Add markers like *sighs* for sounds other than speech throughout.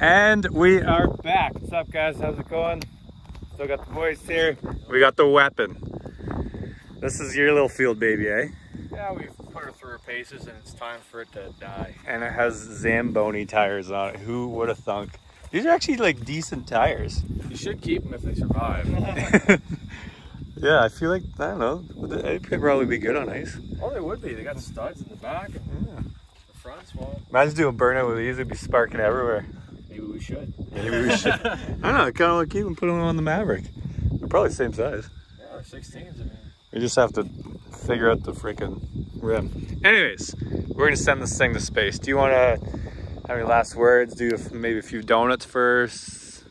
And we are back. What's up, guys? How's it going? Still got the boys here. We got the weapon. This is your little field baby, eh? Yeah, we've put her through her paces and it's time for it to die. And it has Zamboni tires on it. Who would have thunk? These are actually like decent tires. You should keep them if they survive. *laughs* yeah, I feel like, I don't know, they could probably be good on ice. oh, they would be. They got studs in the back and Yeah. the front's well. Imagine doing burnout with these, it'd be sparking everywhere. Maybe we should. *laughs* Maybe we should. I don't know, I kind of want to keep them, put them on the Maverick. They're probably the same size. Yeah, they're 16s. I mean, We just have to figure out the freaking rim. Anyways, we're gonna send this thing to space. Do you want to have any last words? Do maybe a few donuts first.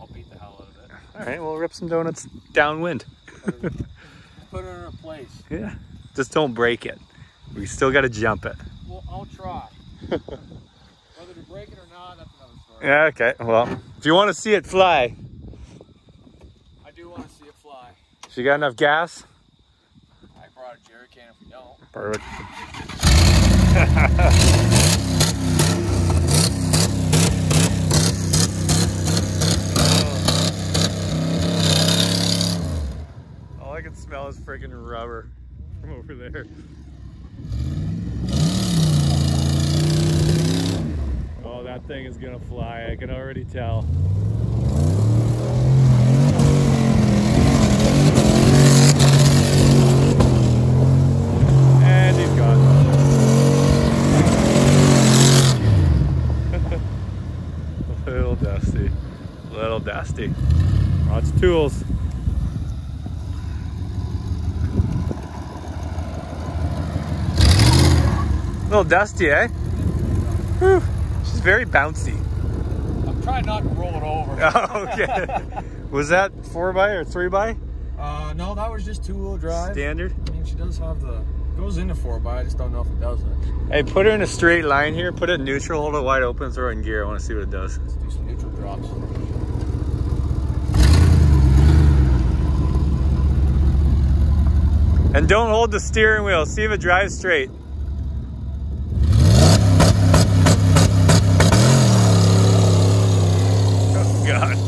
I'll beat the hell out of it. All right, we'll rip some donuts downwind. *laughs* Put her, put her in her place. Yeah, just don't break it. We still got to jump it. Well, I'll try. *laughs* Whether to break it or not, that's another story. Yeah, okay. Well, if you want to see it fly, I do want to see it fly. if you got enough gas, I brought a jerry can if we don't. perfect. *laughs* All I can smell is freaking rubber from over there. Oh, that thing is gonna fly. I can already tell. And he's gone. *laughs* little dusty. A little dusty. Lots of tools. A little dusty, eh? Whew. She's very bouncy. I'm trying not to roll it over. Oh, *laughs* okay. Was that four by or three by? Uh, no, that was just two-wheel drive. Standard. I mean, she does have the goes into four, but I just don't know if it does it. Hey, put her in a straight line here. Put it neutral, hold it wide open, throw it in gear. I want to see what it does. Let's do some neutral drops. And don't hold the steering wheel. See if it drives straight. Oh, God.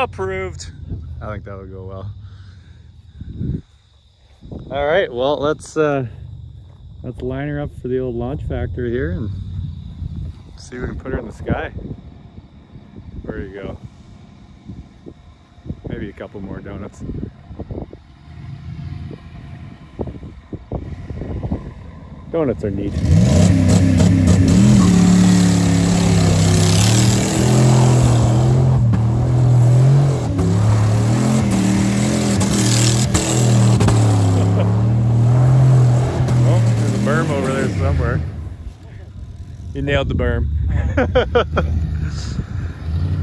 Approved. I think that'll go well. All right, well, let's uh, let's line her up for the old launch factory here and see if we can put her in the sky. There you go? Maybe a couple more donuts. Donuts are neat. Oh, there's a berm over there somewhere. You nailed the berm.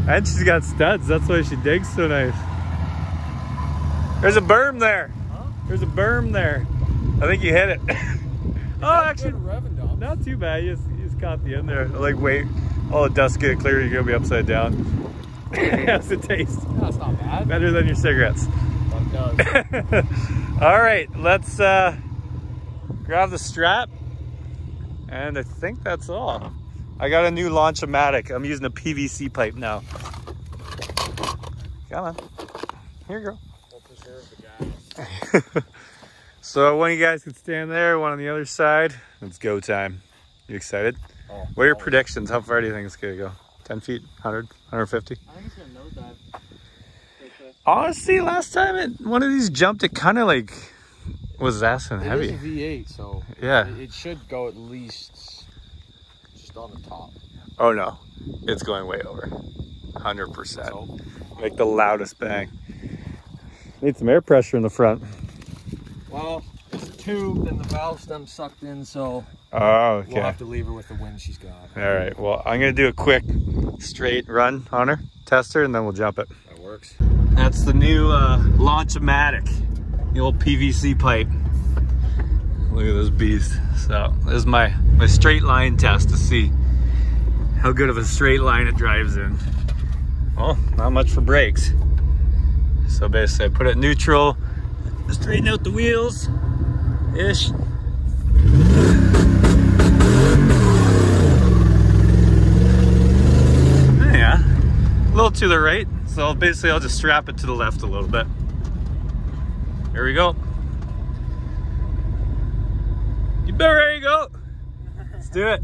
*laughs* and she's got studs. That's why she digs so nice. There's a berm there. There's a berm there. I think you hit it. *laughs* oh, actually, Good rev and dump. not too bad. You just, you just caught the end there. Like, wait, all the dust get clear, you're gonna be upside down. *laughs* How's it taste? That's not bad. Better than your cigarettes. All right, let's uh, grab the strap. And I think that's all. I got a new Launch-O-Matic. I'm using a PVC pipe now. Come on. Here you go. we'll preserve the gas. *laughs* So one of you guys can stand there, one on the other side. It's go time. You excited? Oh, What are your predictions? How far do you think it's gonna go? 10 feet? 100? 150? I think it's gonna nose dive. Honestly, last time it one of these jumped, it kind of like was ass and It heavy. is a V8, so Yeah. it, it should go at least just on the top. Oh no, it's going way over. 100%. Make the loudest bang. Need some air pressure in the front. Well, it's a tube, and the valve stem sucked in, so Oh, okay. we'll have to leave her with the wind she's got. All right. Well, I'm gonna do a quick straight run on her, test her, and then we'll jump it. That works. That's the new uh, Launch-O-Matic, the old PVC pipe. Look at this beast. So this is my, my straight line test to see how good of a straight line it drives in. Well, not much for brakes. So basically I put it neutral, straighten out the wheels, ish. Yeah, a little to the right. So basically I'll just strap it to the left a little bit. Here we go. You better ready to go. Let's do it.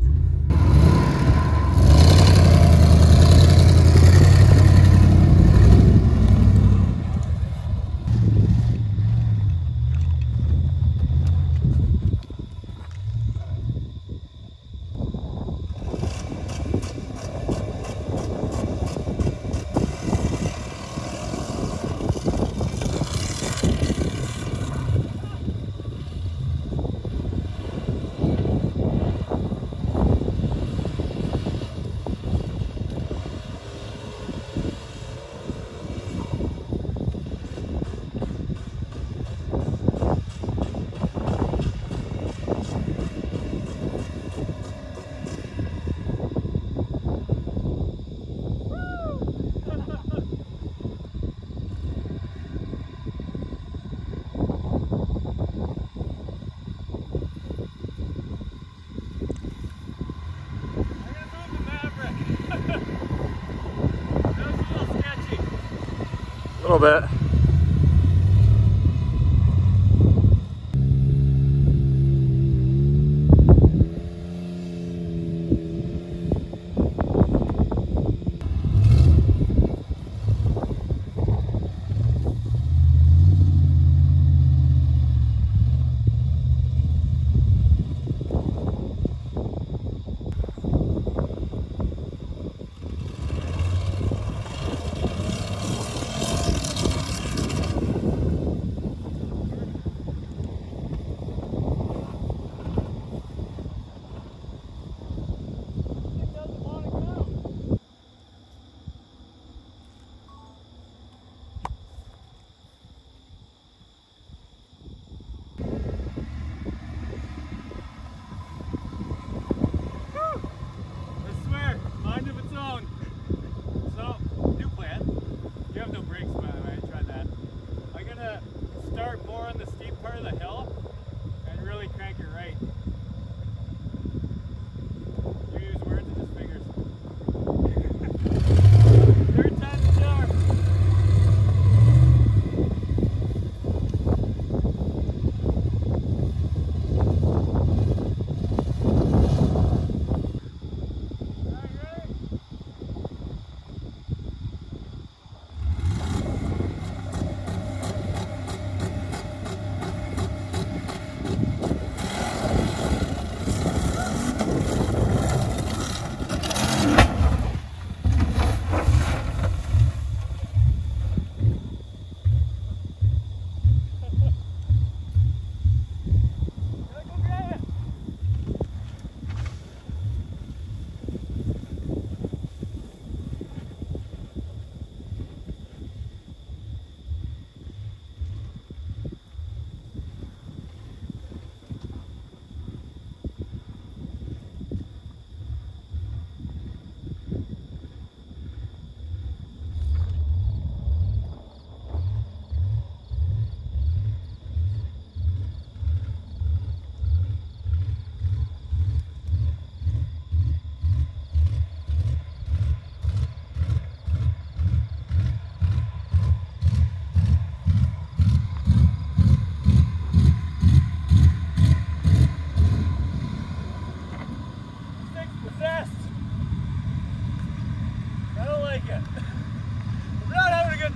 A little bit.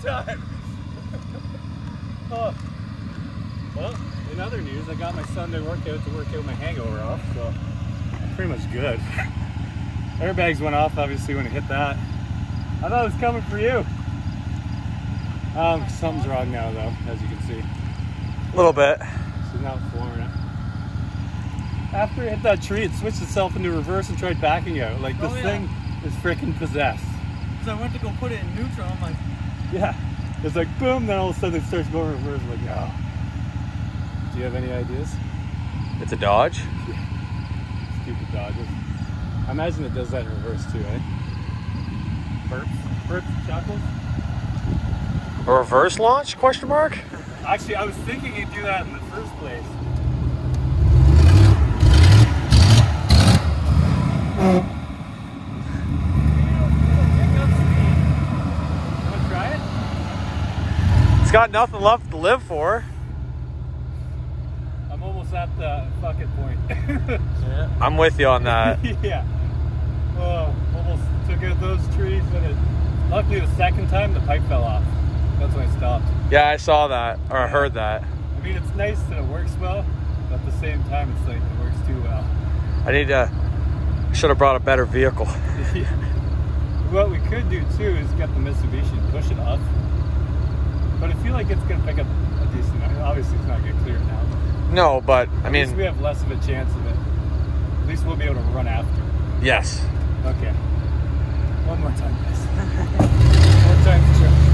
Time. oh. Well, in other news, I got my Sunday workout to work out my hangover off, so I'm pretty much good. *laughs* Airbags went off obviously when it hit that. I thought it was coming for you. Um, something's wrong now though, as you can see. A little bit. She's not flooring it. After it hit that tree, it switched itself into reverse and tried backing out. Like this Oh, yeah. thing is freaking possessed. So I went to go put it in neutral. I'm like, Yeah. It's like boom, then all of a sudden it starts going reverse. I'm like, no. Do you have any ideas? It's a Dodge. Stupid Dodges. I imagine it does that in reverse too, eh? Burps? Burps, chuckles? A reverse launch? Question mark. Actually, I was thinking he'd do that in the first place. Got nothing left to live for. I'm almost at the fucking point. *laughs* Yeah. I'm with you on that. *laughs* yeah. Oh, almost took out those trees, but it, luckily the second time the pipe fell off. That's when I stopped. yeah, I saw that or I heard that. I mean, it's nice that it works well, but at the same time, it's like it works too well. I need to. Should have brought a better vehicle. *laughs* what we could do too is get the Mitsubishi and push it up. But I feel like it's gonna pick up a decent. Obviously, it's not gonna clear it now. No, but I mean, At least we have less of a chance of it. At least we'll be able to run after. yes. Okay. One more time, guys. *laughs* One time sure.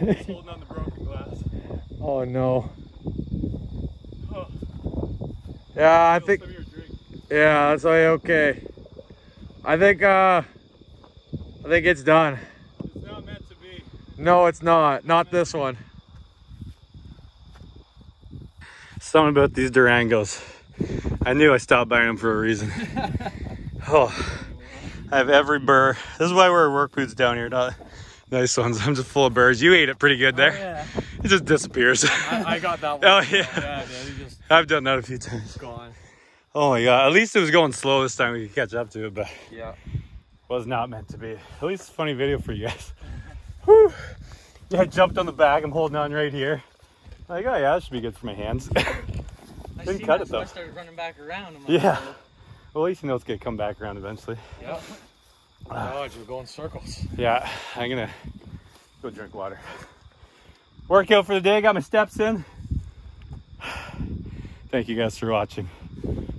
It? Holding on the broken glass. Oh no. Oh, Yeah, I think. some of your drink. Yeah, that's why okay. I think. uh I think it's done. It's not meant to be. No, it's not. Not this one. Something about these Durangos. I knew I stopped buying them for a reason. *laughs* oh, I have every burr. This is why wear work boots down here, not nice ones. *laughs* I'm just full of birds. You ate it pretty good oh, there. yeah. *laughs* It just disappears. I, I got that *laughs* one. Oh, yeah. Yeah, dude, just I've done that a few times. gone. Oh my god. At least it was going slow this time. We could catch up to it, but Yeah. was not meant to be. At least it's a funny video for you guys. Whew. Yeah, I jumped on the back. I'm holding on right here. Like, oh yeah, that should be good for my hands. I Didn't cut it, so I though. started running back around. I'm like, Yeah. oh, well, at least you know it's gonna come back around eventually. Yeah. Dodge, we're going circles. Yeah, I'm gonna go drink water. Workout for the day. Got my steps in. Thank you guys for watching.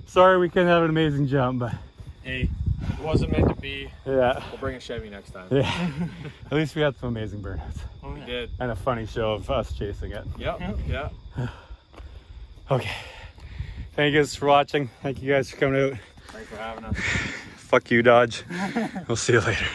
Sorry we couldn't have an amazing jump, but Hey, it wasn't meant to be. yeah, We'll bring a Chevy next time. yeah. *laughs* At least we had some amazing burnouts We did. and a funny show of us chasing it. Yep. Yeah. *sighs* Okay. Thank you guys for watching. Thank you guys for coming out. Thanks for having us. *sighs* *laughs* Fuck you, Dodge. *laughs* we'll see you later.